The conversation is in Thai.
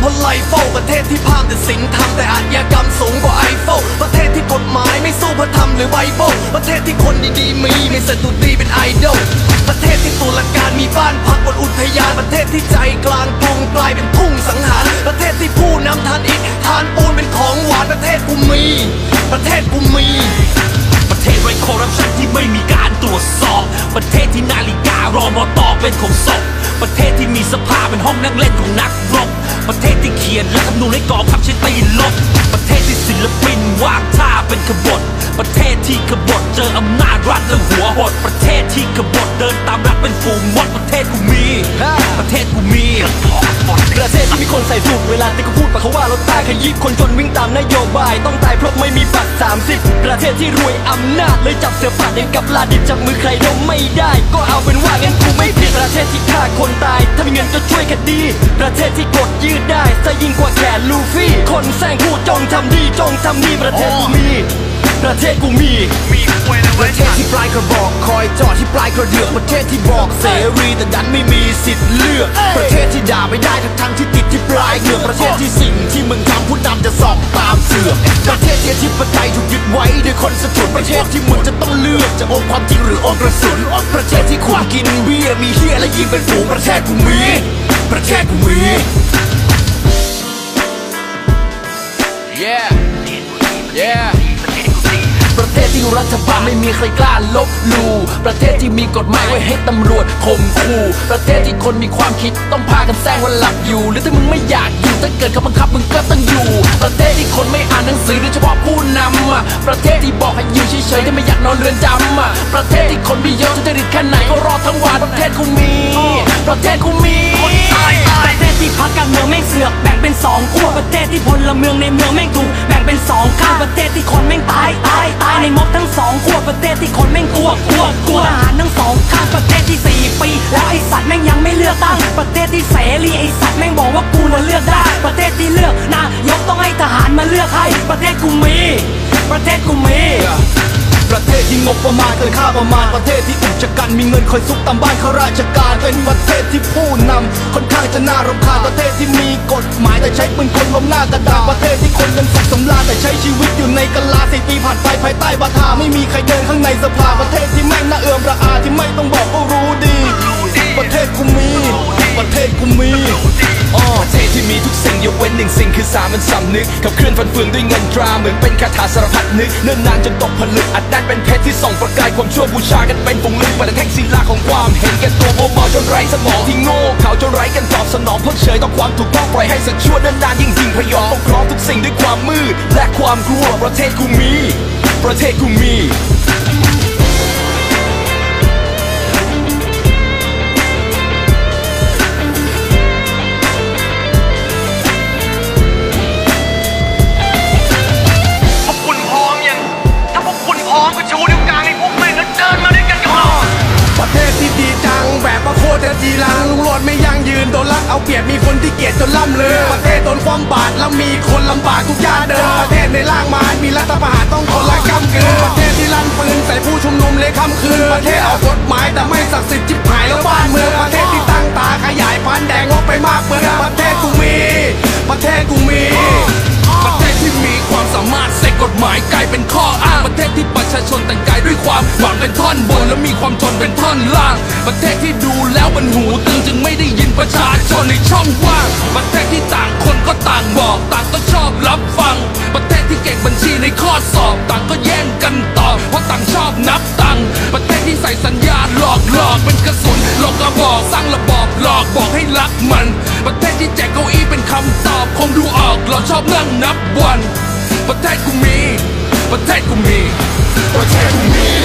ขมำเพราะไลโฟประเทศที่พามแต่สิงทำแต่อาชญากรรมสูงกว่าไอโฟประเทศที่กฎหมายไม่สู้พระธรรมหรือไบเบิลประเทศที่คนดีๆมีไม่สตุตีเป็นไอดอลประเทศที่ตุลาการมีบ้านพักบนอุทยานประเทศที่ใจกลางกรุงกลายเป็นทุ่งสังหารประเทศที่ผู้นำทานอิฐทานปูนเป็นของหวานประเทศกูมี ประเทศกูมี ประเทศไร้คอร์รัปชันที่ไม่มีการตรวจสอบ ประเทศที่นาฬิการอมอตอเป็นของศพ ประเทศที่มีสภาเป็นห้องนั่งเล่นของนักรบ ประเทศที่เขียนและคำนูนให้กองทัพใช้ตีลบ ประเทศที่ศิลปินวางท่าเป็นขบฏ ประเทศที่ขบฏเจออำนาจรัฐและหัวหด ประเทศที่ขบฏเดินตามรัฐเป็นฝูงมด ประเทศกูมี ประเทศกูมี ประเทศที่มีคนใส่สูตรเวลาที่เขาพูดปะเขาว่าเราตายขยิบคนจนวิ่งตามนโยบาย ต้องตายเพราะไม่มีบัตร30 ประเทศที่รวยอำนาจเลยจับเสือาดยังกับลาดิบจับมือใครล้มไม่ได้ ก็เอาเป็นว่างั้นกูไม่ผิดประเทศที่ฆ่าคนตาย ถ้ามีเงินก็ช่วยคดี ประเทศที่กดยืดได้ซะยิ่งกว่าแขนลูฟี่ คนแซงพูดจงทำดีจงทำดีประเทศกูมี ประเทศกูมีประเทศที่ปลายกระบอกคอยจอดที่ปลายกระเดือกประเทศที่บอกเสรีแต่ดันไม่มีสิทธิ์เลือก ประเทศที่ด่าไม่ได้ทั้งทั้งที่ติดที่ปลายเหงือกประเทศที่สิ่งที่มึงทำผู้น จะสอบตามเสือประเทศที่อธิปไตยถูกยึดไว้โดยคนสถุนประเทศที่มึงจะต้องเลือกจะองความจริงหรือองกระสุนประเทศที่ควากินเบียมีเฮียและยิงเป็นฝูงประเทศกูมีประเทศกูมี Yeah Yeah ประเทศที่รัฐบาลไม่มีใครกล้าลบลู่ประเทศที่มีกฎหมายไว้ให้ตำรวจข่มขู่ประเทศที่คนมีความคิดต้องพากันแซงว่าหลับอยู่ หรือถ้ามึงไม่อยากอยู่ถ้าเกิดเขาบังคับมึงก็ต้องอยู่ ประเทศที่คนไม่อ่านหนังสือโดยเฉพาะผู้นำอะประเทศที่บอกให้อยู่เฉยๆถ้าไม่อยากนอนเรือนจำอะประเทศที่คนม่เยอะทุจริตแค่ไหนก็รอดทั้งวันประเทศกูมี ประเทศกูมีประเทศที่พักการเมืองแม่งเสือกแบ่งเป็นสองขั้วประเทศที่พลเมืองในเมืองแม่งถูกแบ่งเป็นสองข้างประเทศที่คนแม่งตายตายตายในม็อบทั้งสองขั้วประเทศที่คนแม่งกลัวกลัวกลัวทหารทั้งสองข้างประเทศที่สี่ปีแล้วไอสัตว์แม่งยังไม่เลือกตั้งประเทศที่เสรีไอสัตว์แม่งบอกว่ากูน่ะเลือกได้ ประเทศที่เลือกนายกต้องให้ทหารมาเลือกให้ประเทศกูมี ประเทศกูมี ประเทศที่งบประมาณเกินค่าประมาณประเทศที่อุกชะกันมีเงินคอยซุกตามบ้านข้าราชการเป็นประเทศที่ผู้นำค่อนข้างจะน่ารำคาญประเทศที่มีกฎหมายแต่ใช้ปืนคนล้มหน้ากระดาษประเทศที่คนยังสุขสำราญแต่ใช้ชีวิตอยู่ในกะลาสี่ปีผ่านไปภายใต้บาทาไม่มีใครเดินข้างในสภาประเทศที่แม่งน่าเอื่อมระอาที่ไม่ต้องบอก หนึ่งสิ่งคือสามัญสำนึกขับเคลื่อนฟันเฟืองด้วยเงินตราเหมือนเป็นคาถาสารพัดนึกเนิ่นนานจนตกผลึกอัดแน่นเป็นเพชรที่ส่องประกายความชั่วบูชากันเป็นฝูงลึกประแท่งศิลาของความเห็นแก่ตัวโมเมาจนไร้สมองที่โง่เขาจนไร้กันตอบสนองเพิกเฉยต่อความถูกต้องปล่อยให้สัตว์ชั่วเนิ่นนานยิ่งยิงพยองปกครองทุกสิ่งด้วยความมืดและความกลัวประเทศกูมี ประเทศกูมี แบบว่าโคตรจะจีรังลุงโลดไม่ยั่งยืนโดนลักเอาเปรียบมีคนที่เกลียดจนล่ำเลือประเทศโดนความบาดแล้วมีคนลำบากทุกย่าเดินประเทศในล่างมารมีรัฐประหารต้องทนละกำกืนประเทศที่ลั่นปืนใส่ผู้ชุมนุมเลยค่ำคืนประเทศเอากฎหมายแต่ไม่ศักดิ์สิทธิ์จิบหายแล้วบ้า ประเทศที่ดูแล้วมันหูตึงจึงไม่ได้ยินประชาชนในช่องว่าง ประเทศที่ต่างคนก็ต่างบอกต่างก็ชอบรับฟัง ประเทศที่เก่งบัญชีในข้อสอบ ต่างก็แย่งกันตอบเพราะต่างชอบนับตังประเทศที่ใส่สัญญาหลอกหลอกเป็นกระสุนหลอกกระบอกสร้างระบอบหลอกบอกให้รักมัน ประเทศที่แจกเก้าอี้เป็นคำตอบคงดูออกเราชอบนั่งนับวัน ประเทศกูมี ประเทศกูมี ประเทศกูมี